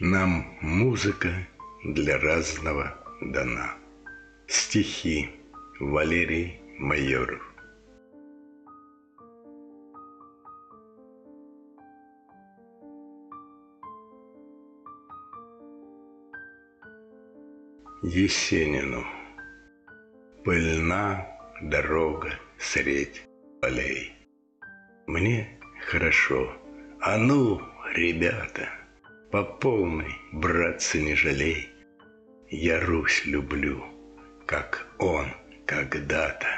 Нам музыка для разного дана. Стихи Валерий Майоров. Есенину. Пыльна дорога средь полей. Мне хорошо, а ну, ребята, по полной, братцы, не жалей. Я Русь люблю, как он когда-то.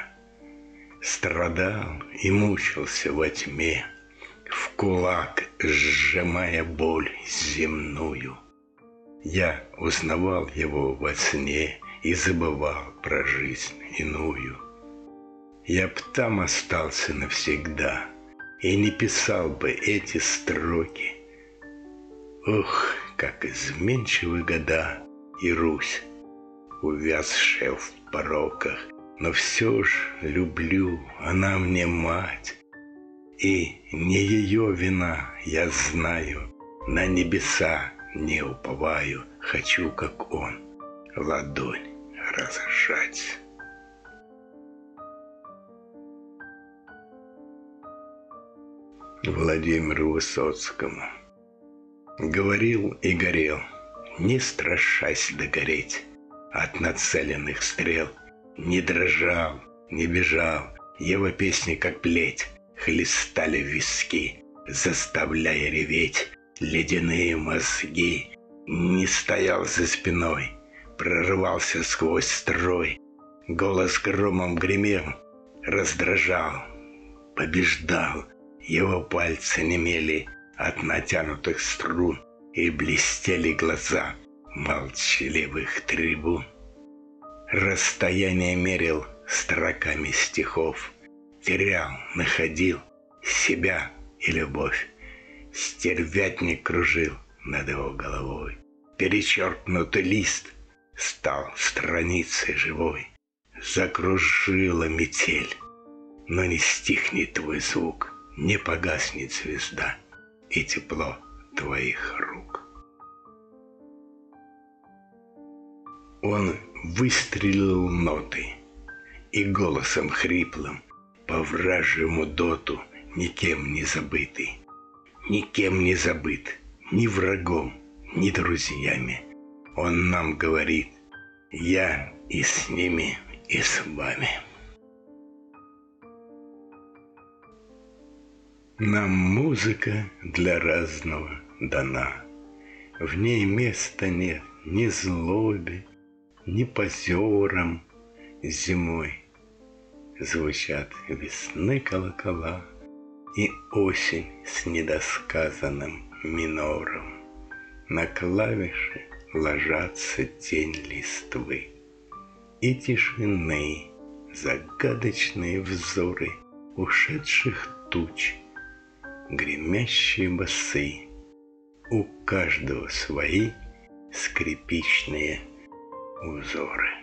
Страдал и мучился во тьме, В кулак сжимая боль земную. Я узнавал его во сне И забывал про жизнь иную. Я б там остался навсегда И не писал бы эти строки. Ох, как изменчивы года и Русь, увязшая в пороках, но все ж люблю, она мне мать. И не ее вина, я знаю, на небеса не уповаю, хочу, как он, ладонь разжать. Владимиру Высоцкому Говорил и горел, не страшась догореть. От нацеленных стрел, не дрожал, не бежал, его песни, как плеть, хлестали виски, заставляя реветь. Ледяные мозги. Не стоял за спиной, прорывался сквозь строй, голос громом гремел, раздражал, побеждал, его пальцы немели от натянутых струн и блестели глаза молчаливых трибун. Расстояние мерил строками стихов, терял, находил себя и любовь. Стервятник кружил над его головой. Перечеркнутый лист стал страницей живой. Закружила метель, но не стихнет твой звук, не погаснет звезда и тепло твоих рук. Он выстрелил ноты и голосом хриплым по вражьему доту никем не забытый, никем не забыт, ни врагом, ни друзьями. Он нам говорит, я и с ними, и с вами. Нам музыка для разного дана. В ней места нет ни злобе, ни позерам зимой. Звучат весны колокола и осень с недосказанным минором. На клавиши ложатся тень листвы и тишины загадочные взоры ушедших туч – гремящие басы. У каждого свои скрипичные узоры.